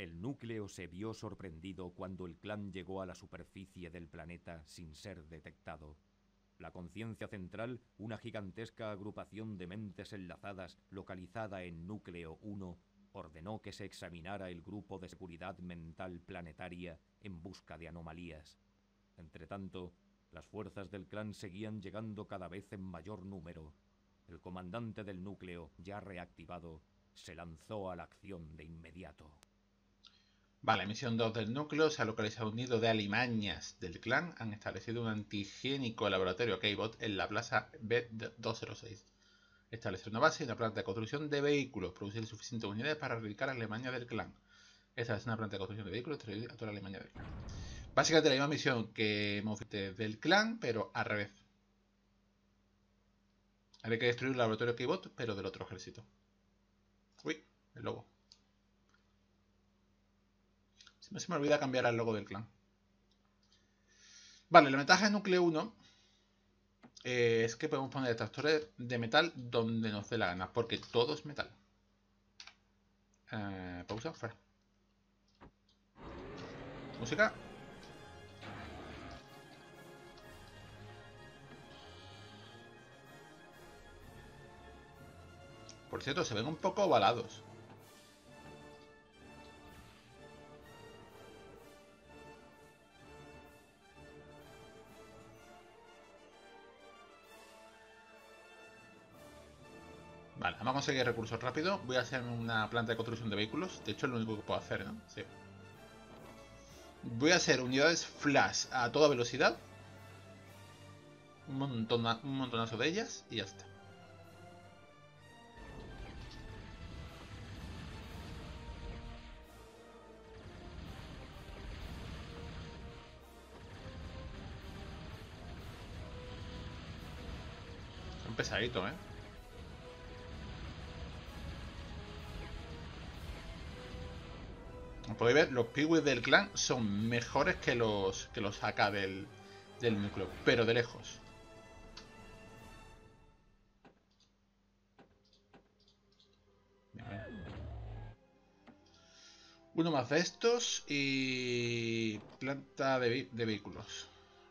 El núcleo se vio sorprendido cuando el clan llegó a la superficie del planeta sin ser detectado. La conciencia central, una gigantesca agrupación de mentes enlazadas localizada en Núcleo 1, ordenó que se examinara el grupo de seguridad mental planetaria en busca de anomalías. Entretanto, las fuerzas del clan seguían llegando cada vez en mayor número. El comandante del núcleo, ya reactivado, se lanzó a la acción de inmediato. Vale, misión 2 del núcleo se ha localizado un nido de alimañas del clan. Han establecido un antihigiénico laboratorio K-Bot en la plaza B206. Establecer una base y una planta de construcción de vehículos. Producir suficientes unidades para erradicar a Alemania del clan. Establecer una planta de construcción de vehículos y a toda Alemania del clan. Básicamente la misma misión que hemos visto del clan, pero al revés. Hay que destruir un laboratorio K-Bot, pero del otro ejército. Uy, el logo. No se me olvida cambiar el logo del clan. Vale, la ventaja de Núcleo 1 eh, es que podemos poner extractores de metal donde nos dé la gana, porque todo es metal. Eh, pausa, fuera. Música. Por cierto, se ven un poco ovalados. Conseguir recursos rápido. Voy a hacer una planta de construcción de vehículos. De hecho, es lo único que puedo hacer, ¿no? Sí. Voy a hacer unidades flash a toda velocidad. Un, montón, un montonazo de ellas y ya está. Son pesaditos, ¿eh? Podéis ver, los piwis del clan son mejores que los que los acá del, del núcleo, pero de lejos. Uno más de estos y planta de, de vehículos.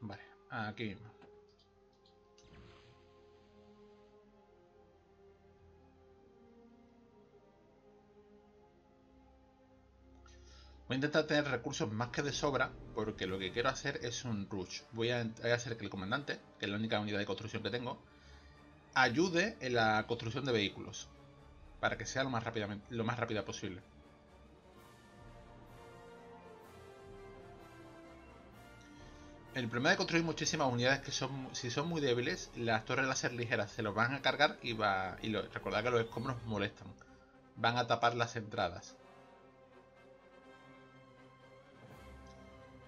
Vale, aquí mismo. Voy a intentar tener recursos más que de sobra, porque lo que quiero hacer es un rush. Voy a, hacer que el comandante, que es la única unidad de construcción que tengo, ayude en la construcción de vehículos. Para que sea lo más, rápidamente, lo rápida posible. El problema de construir muchísimas unidades que son, si son muy débiles, las torres láser ligeras se los van a cargar y va y recordad que los escombros molestan. Van a tapar las entradas.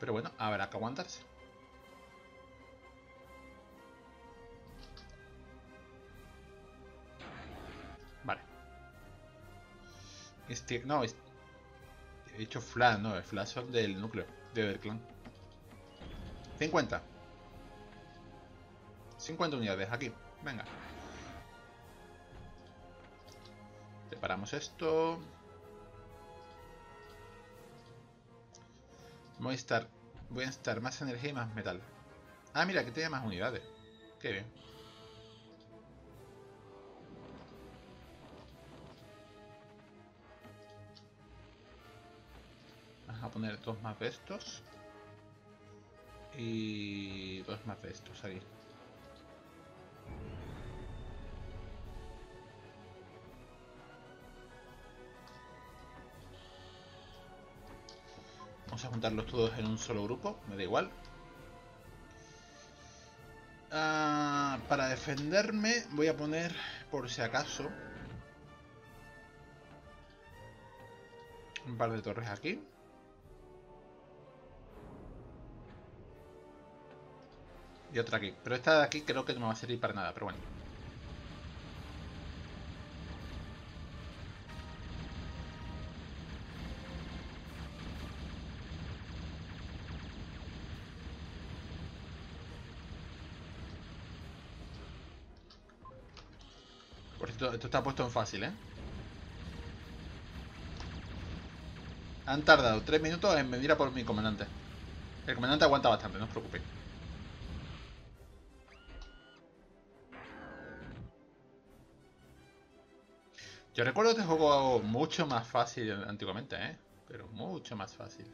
Pero bueno, habrá que aguantarse. Vale. Este, no, he dicho flash, no, el flash del núcleo, del clan. 50. 50 unidades aquí, venga. Separamos esto. Voy a estar, voy a estar más energía y más metal. Ah, mira, que tiene más unidades. Qué bien. Vamos a poner dos más de estos. Y dos más de estos ahí. Vamos a juntarlos todos en un solo grupo, me da igual. Ah, para defenderme voy a poner, por si acaso, un par de torres aquí. Y otra aquí. Pero esta de aquí creo que no va a servir para nada, pero bueno. Esto, está puesto en fácil, ¿eh? Han tardado tres minutos en venir a por mi comandante. El comandante aguanta bastante, no os preocupéis. Yo recuerdo este juego mucho más fácil antiguamente, ¿eh? Pero mucho más fácil.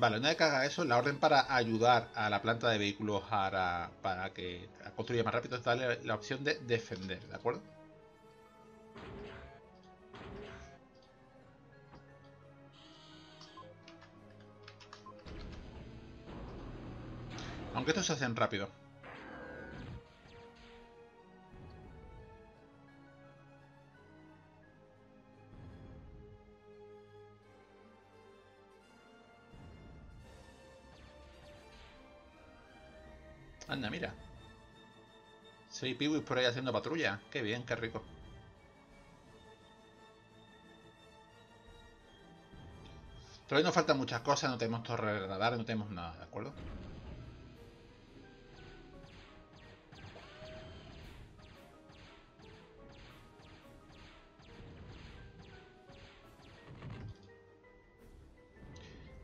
Vale, una vez que haga eso, la orden para ayudar a la planta de vehículos para, para que construya más rápido es darle la opción de defender, ¿de acuerdo? Aunque estos se hacen rápido. Soy Piwis por ahí haciendo patrulla. Qué bien, qué rico. Todavía nos faltan muchas cosas, no tenemos torre de radar, no tenemos nada, ¿de acuerdo?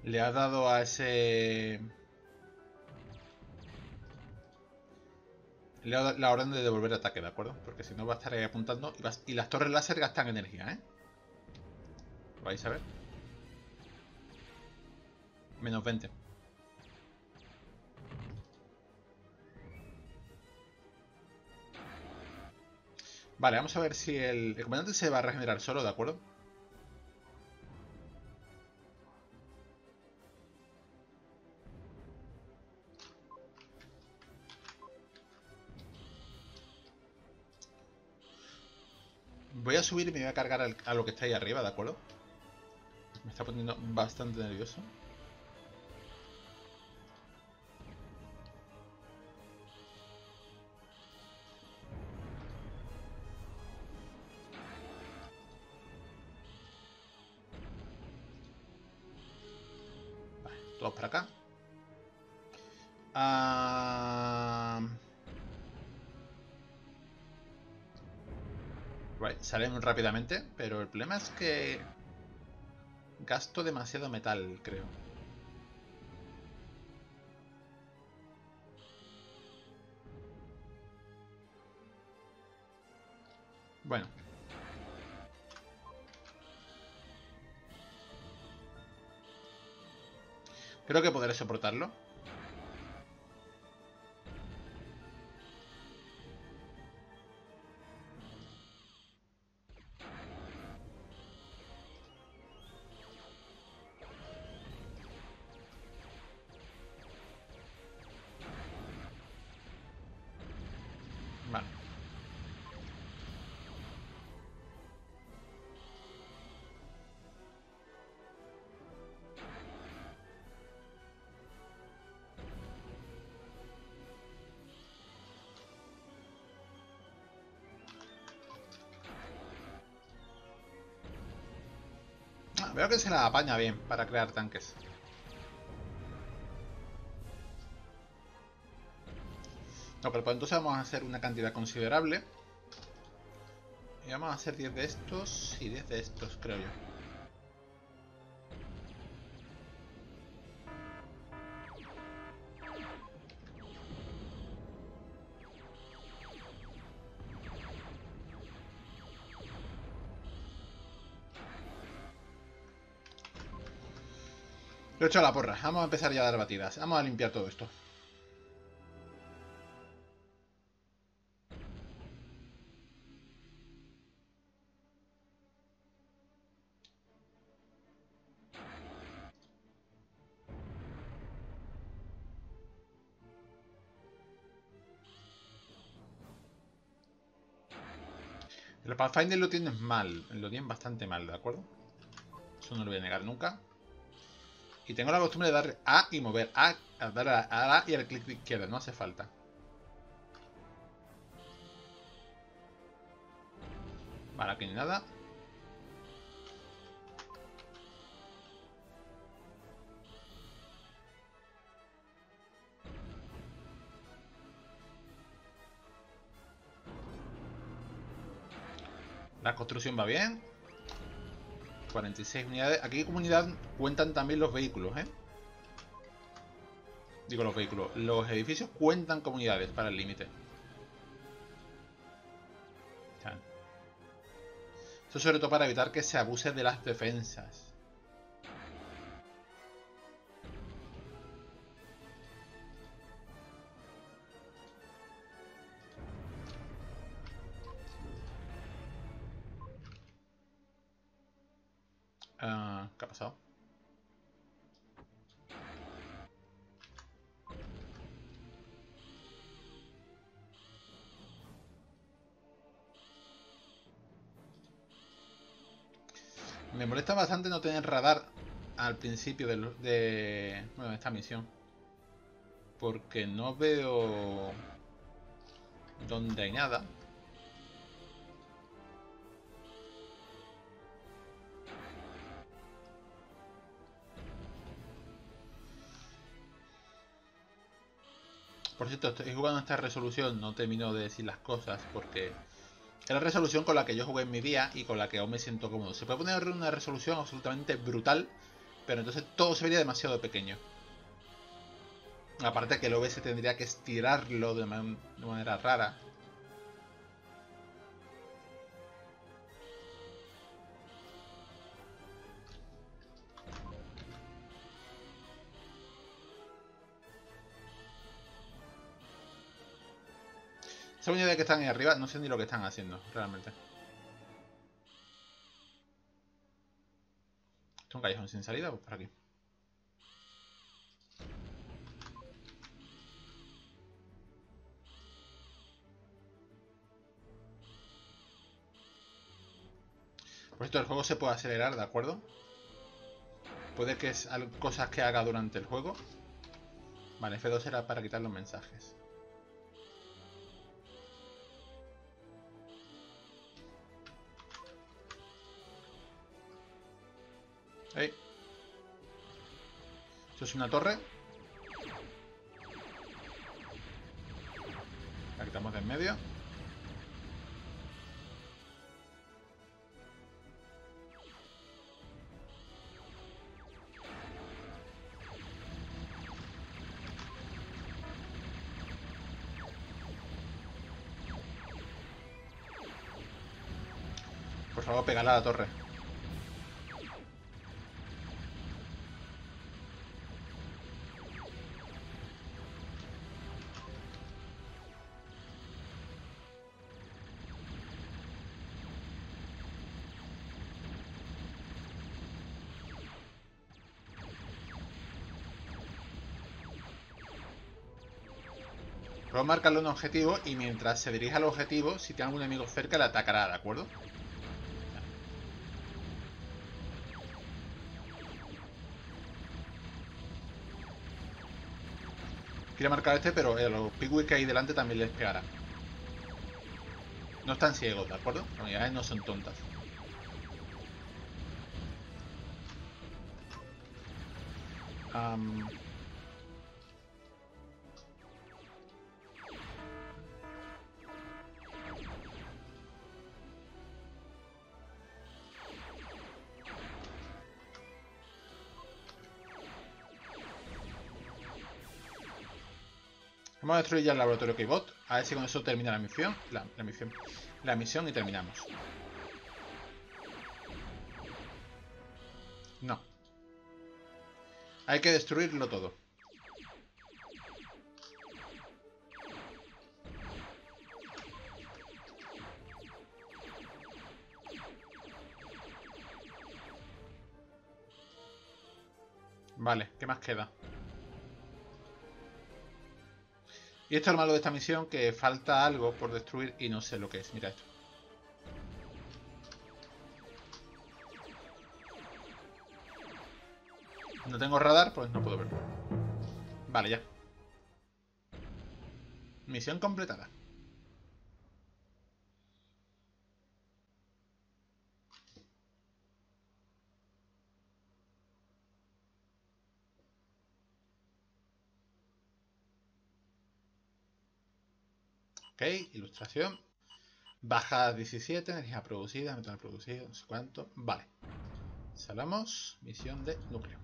Le ha dado a ese... Dado la orden de devolver ataque, ¿de acuerdo? Porque si no va a estar ahí apuntando. Y, las torres láser gastan energía, ¿eh? ¿Lo vais a ver? Menos 20. Vale, vamos a ver si el, el comandante se va a regenerar solo, ¿de acuerdo? Voy a subir y me voy a cargar a lo que está ahí arriba, ¿de acuerdo? Me está poniendo bastante nervioso. Salen rápidamente, pero el problema es que gasto demasiado metal, creo. Bueno. Creo que podré soportarlo. Veo que se la apaña bien para crear tanques. No, pero pues entonces vamos a hacer una cantidad considerable. Y vamos a hacer 10 de estos y 10 de estos, creo yo. Lo he hecho la porra. Vamos a empezar ya a dar batidas. Vamos a limpiar todo esto. El Pathfinder lo tienes mal, lo tienen bastante mal, ¿de acuerdo? Eso no lo voy a negar nunca. Y tengo la costumbre de dar A y mover A, dar a, a, a y al clic de izquierda, no hace falta. Vale, aquí ni nada. La construcción va bien. 46 unidades. Aquí comunidad cuentan también los vehículos, ¿eh? Digo los vehículos. Los edificios cuentan comunidades para el límite. Esto sobre todo para evitar que se abuse de las defensas. Me molesta bastante no tener radar al principio de, de bueno, esta misión. Porque no veo donde hay nada. Por cierto, estoy jugando esta resolución, no termino de decir las cosas porque es la resolución con la que yo jugué en mi día y con la que aún me siento cómodo. Se puede poner una resolución absolutamente brutal, pero entonces todo se vería demasiado pequeño. Aparte que el OBS tendría que estirarlo de, manera rara. Esa unidad que están ahí arriba, no sé ni lo que están haciendo, realmente. ¿Es un callejón sin salida? Pues por aquí. Por esto el juego se puede acelerar, ¿de acuerdo? Puede que es cosas que haga durante el juego. Vale, F2 era para quitar los mensajes. Ahí. Esto es una torre. La quitamos de en medio. Por favor, pegala a la torre. Puedo marcarle un objetivo y mientras se dirija al objetivo, si tiene algún enemigo cerca, le atacará, ¿de acuerdo? Quiere marcar este, pero a los pigwis que hay delante también les pegará. No están ciegos, ¿de acuerdo? Las unidades no son tontas. Vamos a destruir ya el laboratorio Keybot. A ver si con eso termina la misión. La, misión. La misión y terminamos. No. Hay que destruirlo todo. Vale, ¿qué más queda? Y esto es lo malo de esta misión, que falta algo por destruir y no sé lo que es. Mira esto. No tengo radar, pues no puedo verlo. Vale, ya. Misión completada. Ilustración. Baja 17, energía producida, metal producido, no sé cuánto. Vale. Salamos, misión de núcleo.